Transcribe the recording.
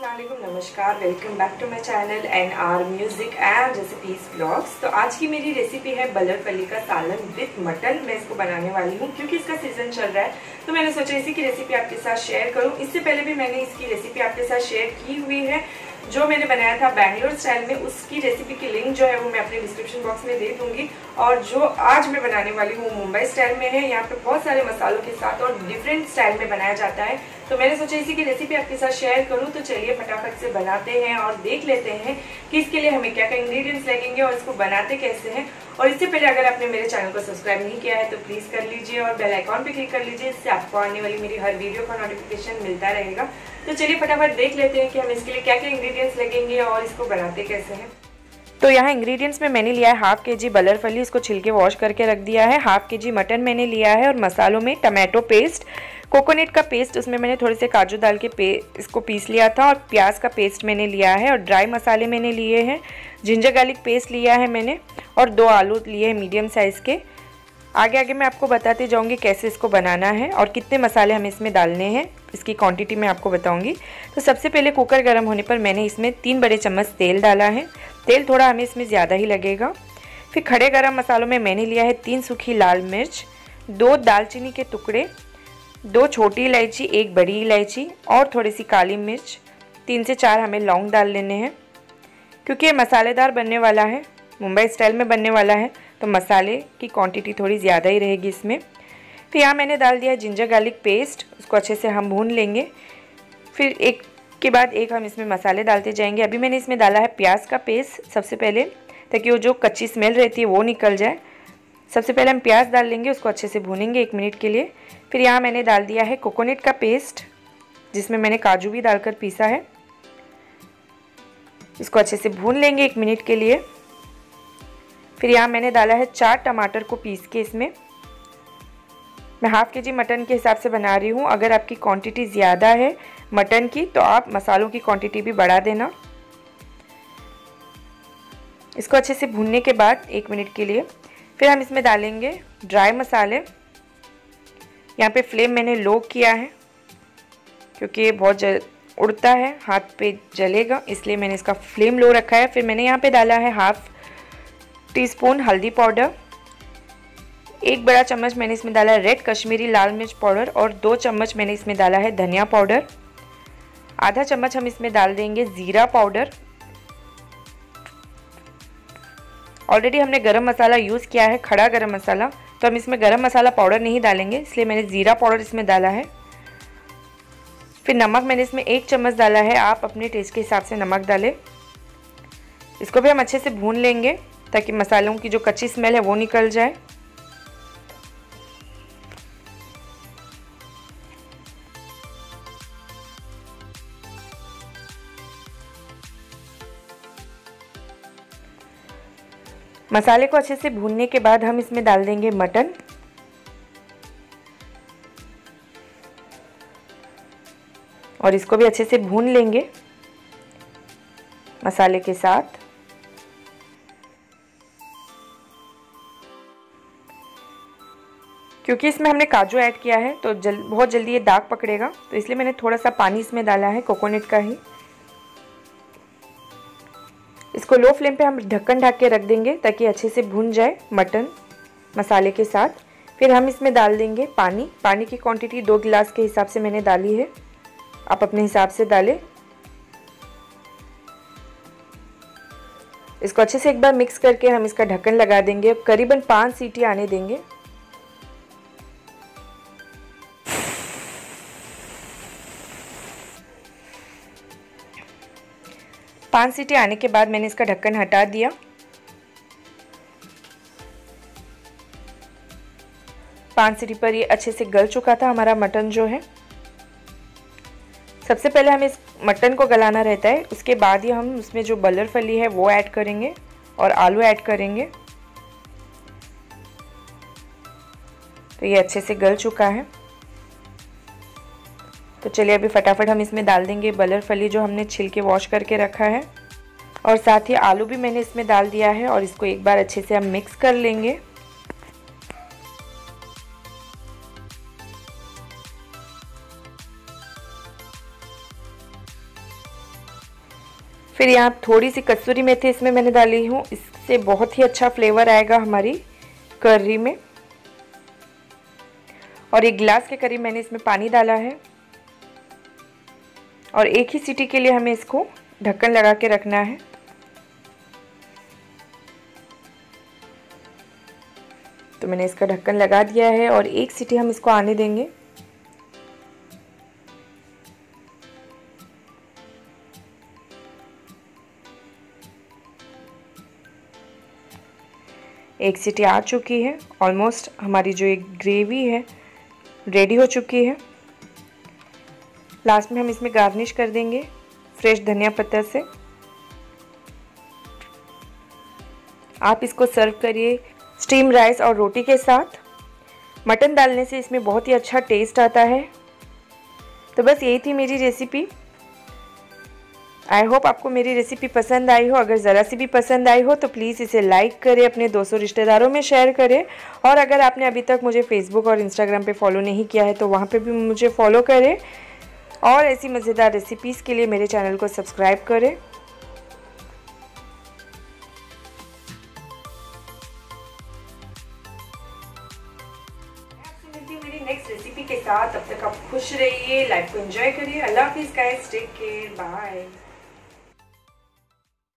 नमस्कार welcome back to my channel N R music and recipes blogs तो आज की मेरी रेसिपी है बलर फली का सालन विथ मटन मैं इसको बनाने वाली हूँ क्योंकि इसका सीज़न चल रहा है। तो मैंने सोचा इसी की रेसिपी आपके साथ शेयर करूँ। इससे पहले भी मैंने इसकी रेसिपी आपके साथ शेयर की हुई है। जो मैंने बनाया था बैंगलोर स्टाइल में, उसकी रेसिपी की लिंक जो है वो मैं अपने डिस्क्रिप्शन बॉक्स में दे दूँगी। और जो आज मैं बनाने वाली हूँ मुंबई स्टाइल में है। यहाँ पे बहुत सारे मसालों के साथ और डिफरेंट स्टाइल में बनाया जाता है। तो मैंने सोचा इसी की रेसिपी आपके साथ शेयर करूँ। तो चलिए फटाफट से बनाते हैं और देख लेते हैं कि इसके लिए हमें क्या क्या इंग्रेडिएंट्स लगेंगे और इसको बनाते कैसे हैं? और इससे पहले अगर आपने मेरे चैनल को सब्सक्राइब नहीं किया है तो प्लीज़ कर लीजिए और बेल आइकॉन पे क्लिक कर लीजिए। इससे आपको आने वाली मेरी हर वीडियो का नोटिफिकेशन मिलता रहेगा। तो चलिए फटाफट देख लेते हैं कि हम इसके लिए क्या क्या इंग्रीडियंट्स लगेंगे और इसको बनाते कैसे हैं। तो यहाँ इंग्रेडिएंट्स में मैंने लिया है हाफ़ के जी बलर फली, इसको छिलके वॉश करके रख दिया है। हाफ़ के जी मटन मैंने लिया है और मसालों में टमाटो पेस्ट कोकोनट का पेस्ट उसमें मैंने थोड़े से काजू डाल के पे, इसको पीस लिया था और प्याज का पेस्ट मैंने लिया है और ड्राई मसाले मैंने लिए हैं। जिंजर गार्लिक पेस्ट लिया है मैंने और दो आलू लिए हैं मीडियम साइज़ के। आगे आगे मैं आपको बताती जाऊँगी कैसे इसको बनाना है और कितने मसाले हमें इसमें डालने हैं। इसकी क्वांटिटी मैं आपको बताऊँगी। तो सबसे पहले कुकर गर्म होने पर मैंने इसमें तीन बड़े चम्मच तेल डाला है। तेल थोड़ा हमें इसमें ज़्यादा ही लगेगा। फिर खड़े गरम मसालों में मैंने लिया है तीन सूखी लाल मिर्च, दो दालचीनी के टुकड़े, दो छोटी इलायची, एक बड़ी इलायची और थोड़ी सी काली मिर्च। तीन से चार हमें लौंग डाल लेने हैं, क्योंकि ये मसालेदार बनने वाला है, मुंबई स्टाइल में बनने वाला है तो मसाले की क्वांटिटी थोड़ी ज़्यादा ही रहेगी इसमें। फिर यहाँ मैंने डाल दिया जिंजर गार्लिक पेस्ट उसको अच्छे से हम भून लेंगे। फिर एक के बाद एक हम इसमें मसाले डालते जाएँगे। अभी मैंने इसमें डाला है प्याज का पेस्ट सबसे पहले, ताकि वो जो कच्ची स्मेल रहती है वो निकल जाए। सबसे पहले हम प्याज डाल लेंगे, उसको अच्छे से भूनेंगे एक मिनट के लिए। फिर यहाँ मैंने डाल दिया है कोकोनट का पेस्ट, जिसमें मैंने काजू भी डालकर पीसा है। इसको अच्छे से भून लेंगे एक मिनट के लिए। फिर यहाँ मैंने डाला है चार टमाटर को पीस के इसमें। मैं हाफ़ के जी मटन के हिसाब से बना रही हूँ। अगर आपकी क्वांटिटी ज़्यादा है मटन की तो आप मसालों की क्वांटिटी भी बढ़ा देना। इसको अच्छे से भूनने के बाद, एक मिनट के लिए, फिर हम इसमें डालेंगे ड्राई मसाले। यहाँ पे फ्लेम मैंने लो किया है, क्योंकि ये बहुत जल, उड़ता है, हाथ पे जलेगा, इसलिए मैंने इसका फ्लेम लो रखा है। फिर मैंने यहाँ पे डाला है हाफ़ टी स्पून हल्दी पाउडर एक बड़ा चम्मच मैंने इसमें डाला है रेड कश्मीरी लाल मिर्च पाउडर और दो चम्मच मैंने इसमें डाला है धनिया पाउडर आधा चम्मच हम इसमें डाल देंगे ज़ीरा पाउडर ऑलरेडी हमने गरम मसाला यूज़ किया है, खड़ा गरम मसाला। तो हम इसमें गरम मसाला पाउडर नहीं डालेंगे, इसलिए मैंने ज़ीरा पाउडर इसमें डाला है। फिर नमक मैंने इसमें एक चम्मच डाला है, आप अपने टेस्ट के हिसाब से नमक डालें। इसको भी हम अच्छे से भून लेंगे ताकि मसालों की जो कच्ची स्मेल है वो निकल जाए। मसाले को अच्छे से भूनने के बाद हम इसमें डाल देंगे मटन। और इसको भी अच्छे से भून लेंगे मसाले के साथ। क्योंकि इसमें हमने काजू ऐड किया है तो जल, बहुत जल्दी ये दाग पकड़ेगा तो इसलिए मैंने थोड़ा सा पानी इसमें डाला है, कोकोनट का ही। इसको लो फ्लेम पे हम ढक्कन ढक के रख देंगे ताकि अच्छे से भून जाए मटन मसाले के साथ। फिर हम इसमें डाल देंगे पानी। पानी की क्वांटिटी दो गिलास के हिसाब से मैंने डाली है। आप अपने हिसाब से डालें। इसको अच्छे से एक बार मिक्स करके हम इसका ढक्कन लगा देंगे। करीबन पाँच सीटी आने देंगे। पाँच सीटी आने के बाद मैंने इसका ढक्कन हटा दिया। पाँच सीटी पर ये अच्छे से गल चुका था हमारा मटन जो है। सबसे पहले हमें इस मटन को गलाना रहता है। उसके बाद ही हम उसमें जो बलर फली है वो ऐड करेंगे और आलू ऐड करेंगे। तो ये अच्छे से गल चुका है। तो चलिए अभी फटाफट हम इसमें डाल देंगे बलर फली जो हमने छिल के वॉश करके रखा है। और साथ ही आलू भी मैंने इसमें डाल दिया है और इसको एक बार अच्छे से हम मिक्स कर लेंगे। फिर यहाँ थोड़ी सी कसूरी मेथी इसमें मैंने डाली हूँ। इससे बहुत ही अच्छा फ्लेवर आएगा हमारी कर्री में। और एक गिलास के करीब मैंने इसमें पानी डाला है। और एक ही सीटी के लिए हमें इसको ढक्कन लगा के रखना है। तो मैंने इसका ढक्कन लगा दिया है और एक सीटी हम इसको आने देंगे। एक सीटी आ चुकी है ऑलमोस्ट हमारी जो एक ग्रेवी है रेडी हो चुकी है। लास्ट में हम इसमें गार्निश कर देंगे फ्रेश धनिया पत्ता से। आप इसको सर्व करिए स्टीम राइस और रोटी के साथ। मटन डालने से इसमें बहुत ही अच्छा टेस्ट आता है। तो बस यही थी मेरी रेसिपी आई होप आपको मेरी रेसिपी पसंद आई हो। अगर ज़रा सी भी पसंद आई हो तो प्लीज़ इसे लाइक करें, अपने दोस्तों रिश्तेदारों में शेयर करें। और अगर आपने अभी तक मुझे फेसबुक और इंस्टाग्राम पे फॉलो नहीं किया है तो वहाँ पे भी मुझे फॉलो करें। और ऐसी मज़ेदार रेसिपीज़ के लिए मेरे चैनल को सब्सक्राइब करें। रेसिपी के साथ अब तक आप खुश रहिए लाइफ को एंजॉय करिए। अल्लाह हाफिज़ गाइस टेक केयर बाय